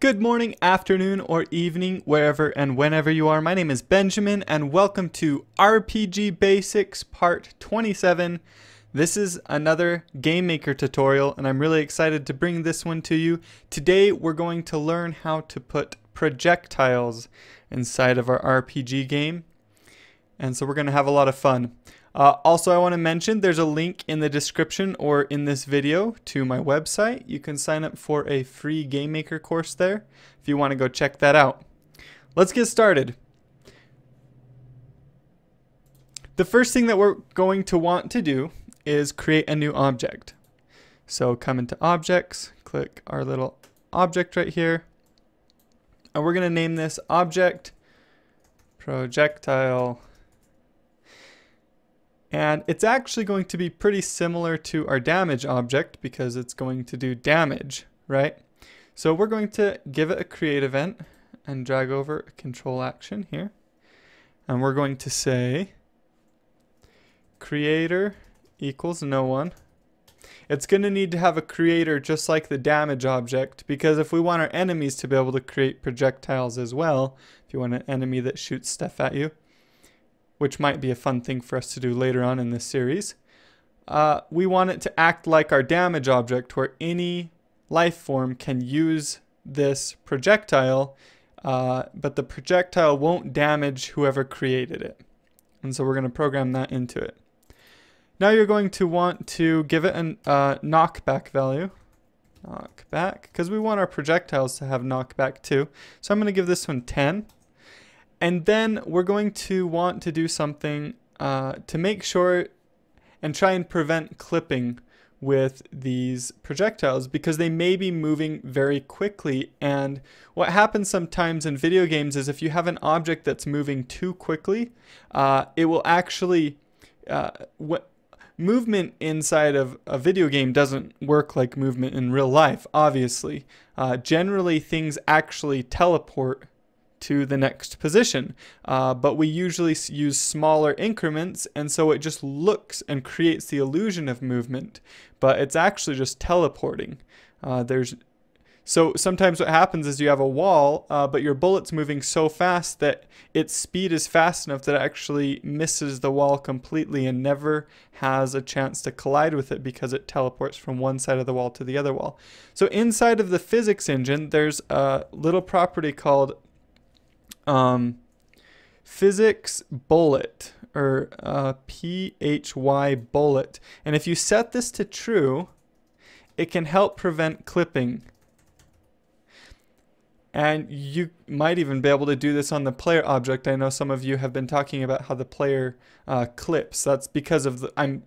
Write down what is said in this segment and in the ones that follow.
Good morning, afternoon, or evening, wherever and whenever you are. My name is Benjamin, and welcome to RPG Basics Part 27. This is another Game Maker tutorial, and I'm really excited to bring this one to you. Today, we're going to learn how to put projectiles inside of our RPG game, and so we're going to have a lot of fun. Uh, also, I want to mention there's a link in the description or in this video to my website. You can sign up for a free Game Maker course there if you want to go check that out. Let's get started. The first thing that we're going to want to do is create a new object. So come into objects, click our little object right here, and we're going to name this object projectile and it's actually going to be pretty similar to our damage object because it's going to do damage, right? So we're going to give it a create event and drag over a control action here. And we're going to say creator equals no one. It's going to need to have a creator just like the damage object because if we want our enemies to be able to create projectiles as well, if you want an enemy that shoots stuff at you, which might be a fun thing for us to do later on in this series. Uh, we want it to act like our damage object where any life form can use this projectile, uh, but the projectile won't damage whoever created it. And so we're going to program that into it. Now you're going to want to give it a uh, knockback value. Knockback, because we want our projectiles to have knockback too. So I'm going to give this one 10. And then we're going to want to do something uh, to make sure and try and prevent clipping with these projectiles because they may be moving very quickly. And what happens sometimes in video games is if you have an object that's moving too quickly, uh, it will actually. Uh, what movement inside of a video game doesn't work like movement in real life, obviously. Uh, generally, things actually teleport to the next position. Uh, but we usually use smaller increments, and so it just looks and creates the illusion of movement, but it's actually just teleporting. Uh, there's so sometimes what happens is you have a wall, uh, but your bullet's moving so fast that its speed is fast enough that it actually misses the wall completely and never has a chance to collide with it because it teleports from one side of the wall to the other wall. So inside of the physics engine, there's a little property called um, physics bullet or uh, phy bullet. And if you set this to true, it can help prevent clipping. And you might even be able to do this on the player object. I know some of you have been talking about how the player uh, clips. That's because of the, I'm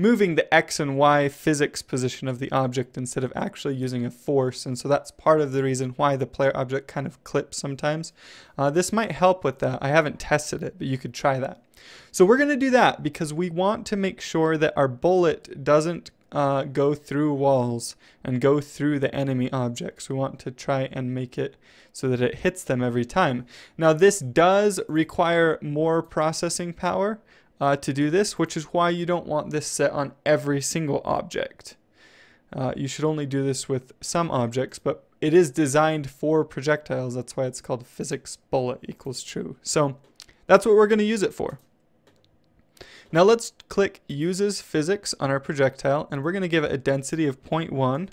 moving the x and y physics position of the object instead of actually using a force. And so that's part of the reason why the player object kind of clips sometimes. Uh, this might help with that. I haven't tested it, but you could try that. So we're going to do that because we want to make sure that our bullet doesn't uh, go through walls and go through the enemy objects. We want to try and make it so that it hits them every time. Now this does require more processing power uh, to do this, which is why you don't want this set on every single object. Uh, you should only do this with some objects, but it is designed for projectiles. That's why it's called physics bullet equals true. So that's what we're going to use it for. Now let's click uses physics on our projectile and we're going to give it a density of 0.1,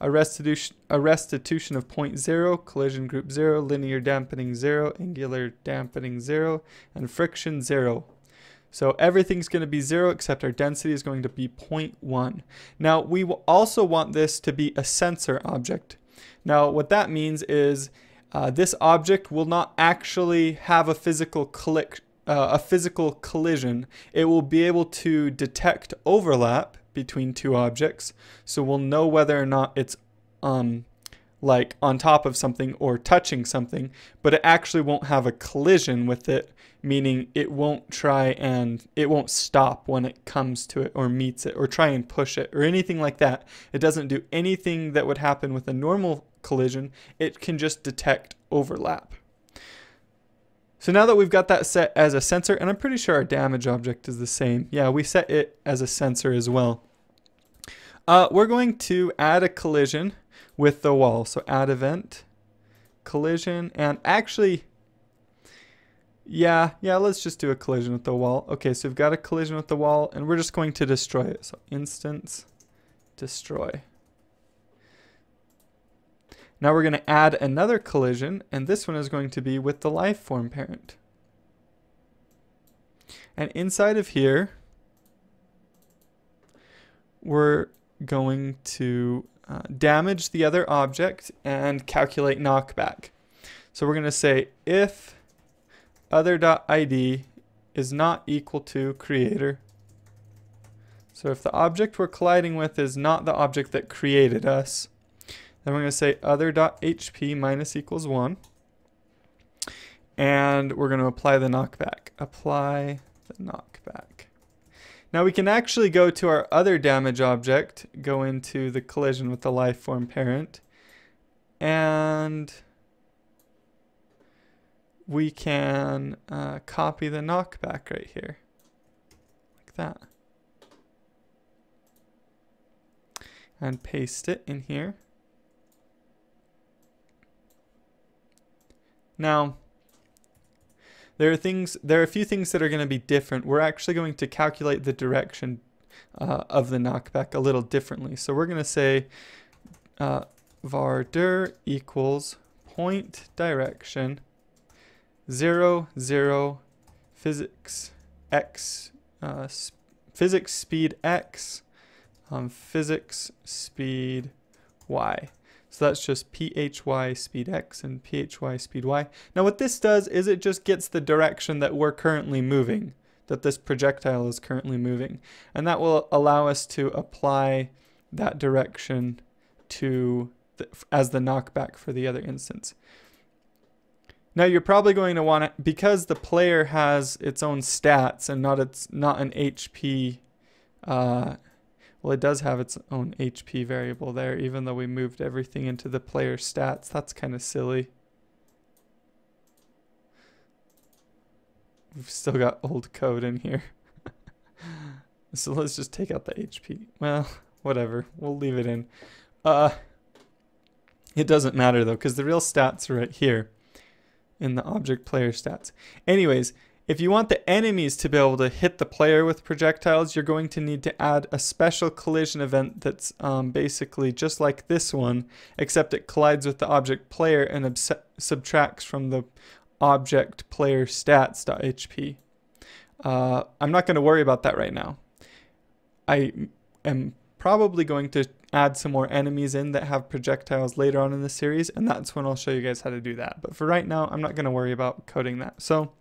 a restitution, a restitution of 0.0, collision group 0, linear dampening 0, angular dampening 0, and friction 0. So everything's going to be 0 except our density is going to be 0.1. Now we also want this to be a sensor object. Now what that means is uh, this object will not actually have a physical click, uh, a physical collision. It will be able to detect overlap between two objects, so we'll know whether or not it's um, like on top of something or touching something, but it actually won't have a collision with it, meaning it won't try and it won't stop when it comes to it or meets it or try and push it or anything like that. It doesn't do anything that would happen with a normal collision. It can just detect overlap. So now that we've got that set as a sensor, and I'm pretty sure our damage object is the same. Yeah, we set it as a sensor as well. Uh, we're going to add a collision with the wall. So add event collision and actually yeah, yeah, let's just do a collision with the wall. Okay, so we've got a collision with the wall and we're just going to destroy it. So instance destroy. Now we're going to add another collision and this one is going to be with the life form parent. And inside of here, we're going to uh, damage the other object and calculate knockback. So we're going to say if other.id is not equal to creator. So if the object we're colliding with is not the object that created us, then we're going to say other.hp minus equals 1. And we're going to apply the knockback. Apply the knockback. Now we can actually go to our other damage object, go into the collision with the life form parent, and we can uh, copy the knockback right here, like that. And paste it in here. Now, there are things, there are a few things that are going to be different. We're actually going to calculate the direction uh, of the knockback a little differently. So we're going to say uh, var dir equals point direction 0, 0, physics x, uh, physics speed x, um, physics speed y. So that's just phy speed x and phy speed y. Now what this does is it just gets the direction that we're currently moving, that this projectile is currently moving. And that will allow us to apply that direction to the, as the knockback for the other instance. Now you're probably going to want to, because the player has its own stats and not its not an HP uh, well, it does have its own HP variable there, even though we moved everything into the player stats. That's kind of silly. We've still got old code in here. so let's just take out the HP. Well, whatever. We'll leave it in. Uh, it doesn't matter though, because the real stats are right here in the object player stats. Anyways, if you want the enemies to be able to hit the player with projectiles, you're going to need to add a special collision event that's um, basically just like this one, except it collides with the object player and subtracts from the object player stats.hp. Uh, I'm not going to worry about that right now. I am probably going to add some more enemies in that have projectiles later on in the series, and that's when I'll show you guys how to do that. But for right now, I'm not going to worry about coding that. So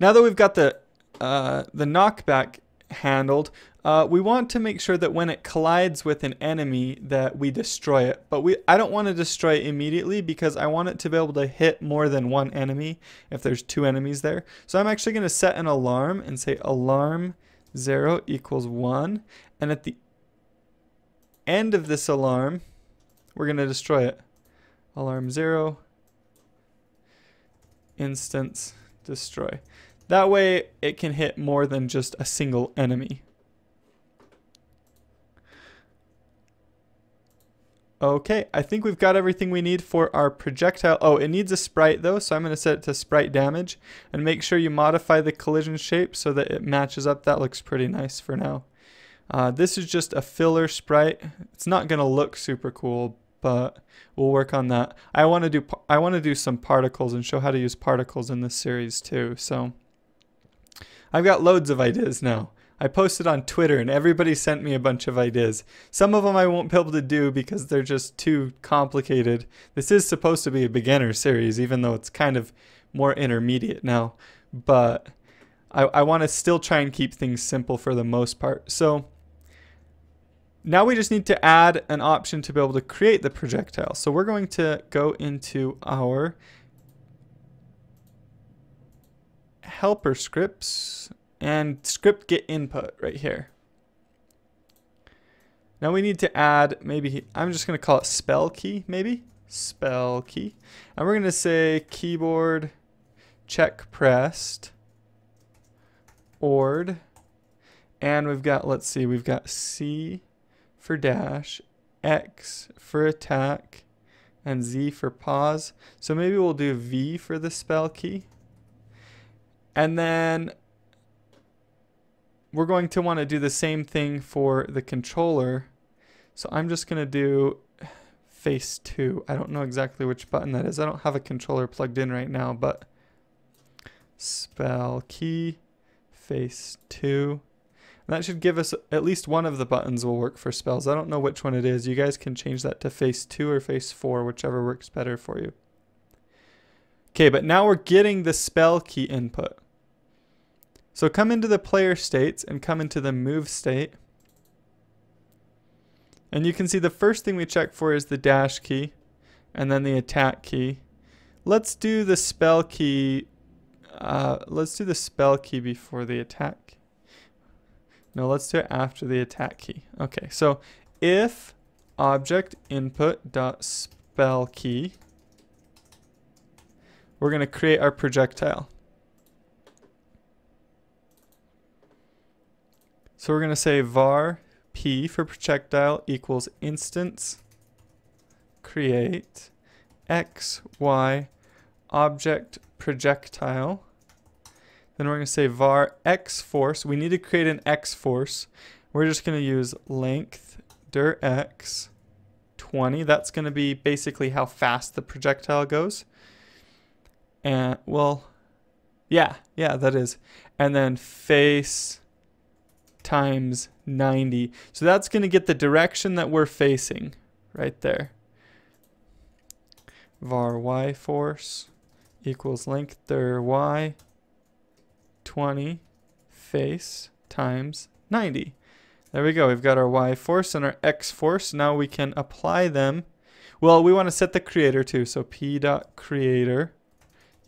now that we've got the uh, the knockback handled, uh, we want to make sure that when it collides with an enemy that we destroy it. But we I don't want to destroy it immediately because I want it to be able to hit more than one enemy if there's two enemies there. So I'm actually going to set an alarm and say alarm 0 equals 1. And at the end of this alarm, we're going to destroy it. Alarm 0 instance destroy. That way it can hit more than just a single enemy. Okay, I think we've got everything we need for our projectile. Oh, it needs a sprite though, so I'm going to set it to sprite damage. And make sure you modify the collision shape so that it matches up. That looks pretty nice for now. Uh, this is just a filler sprite. It's not going to look super cool, but we'll work on that. I want to do I want to do some particles and show how to use particles in this series too. So I've got loads of ideas now. I posted on Twitter and everybody sent me a bunch of ideas. Some of them I won't be able to do because they're just too complicated. This is supposed to be a beginner series, even though it's kind of more intermediate now. But I, I want to still try and keep things simple for the most part. So now we just need to add an option to be able to create the projectile. So we're going to go into our helper scripts and script get input right here. Now we need to add maybe, I'm just going to call it spell key maybe, spell key. And we're going to say keyboard check pressed ord. And we've got, let's see, we've got C for dash, X for attack, and Z for pause. So maybe we'll do V for the spell key. And then we're going to want to do the same thing for the controller. So I'm just going to do face 2. I don't know exactly which button that is. I don't have a controller plugged in right now, but spell key face 2. And that should give us at least one of the buttons will work for spells. I don't know which one it is. You guys can change that to face 2 or face 4, whichever works better for you. Okay, but now we're getting the spell key input. So come into the player states and come into the move state. And you can see the first thing we check for is the dash key and then the attack key. Let's do the spell key. Uh, let's do the spell key before the attack. No, let's do it after the attack key. Okay, so if object input dot spell key, we're going to create our projectile. So we're going to say var p for projectile equals instance create x, y, object projectile. Then we're going to say var x force. We need to create an x force. We're just going to use length dir x 20. That's going to be basically how fast the projectile goes. And well, yeah, yeah, that is. And then face times 90. So that's going to get the direction that we're facing right there. var y force equals length dir y 20 face times 90. There we go. We've got our y force and our x force. Now we can apply them. Well, we want to set the creator too. So p dot creator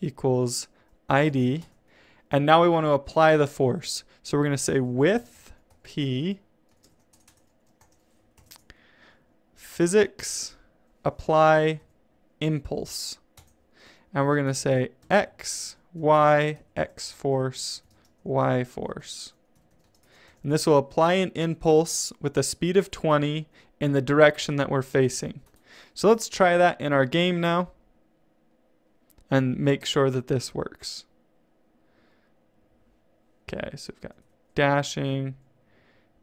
equals id. And now we want to apply the force. So we're going to say with P physics apply impulse. And we're going to say X, Y, X force, Y force. And this will apply an impulse with a speed of 20 in the direction that we're facing. So let's try that in our game now and make sure that this works. Okay, so we've got dashing,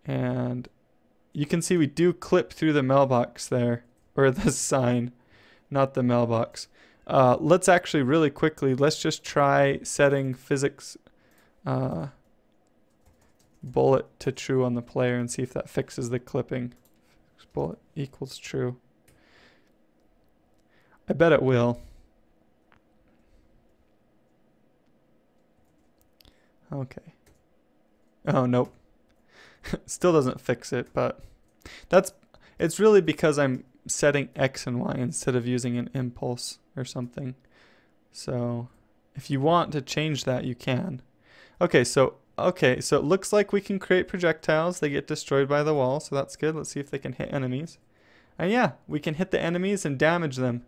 and you can see we do clip through the mailbox there, or the sign, not the mailbox. Uh, let's actually really quickly, let's just try setting physics uh, bullet to true on the player and see if that fixes the clipping. Bullet equals true. I bet it will. Okay. Oh, nope. Still doesn't fix it, but that's it's really because I'm setting X and Y instead of using an impulse or something. So if you want to change that, you can. Okay, so okay, so it looks like we can create projectiles. They get destroyed by the wall, so that's good. Let's see if they can hit enemies. And yeah, we can hit the enemies and damage them.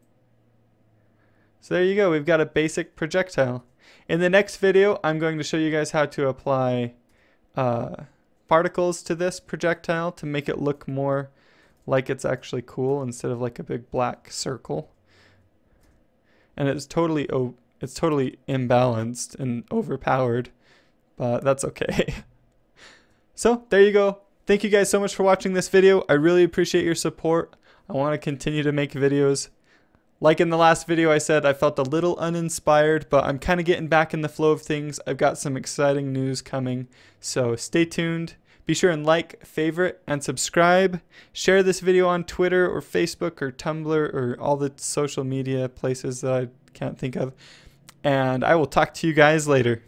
So there you go, we've got a basic projectile. In the next video, I'm going to show you guys how to apply uh, particles to this projectile to make it look more like it's actually cool instead of like a big black circle. And it's totally it's totally imbalanced and overpowered, but that's okay. so there you go. Thank you guys so much for watching this video. I really appreciate your support. I want to continue to make videos. Like in the last video I said, I felt a little uninspired, but I'm kind of getting back in the flow of things. I've got some exciting news coming, so stay tuned. Be sure and like, favorite, and subscribe. Share this video on Twitter or Facebook or Tumblr or all the social media places that I can't think of. And I will talk to you guys later.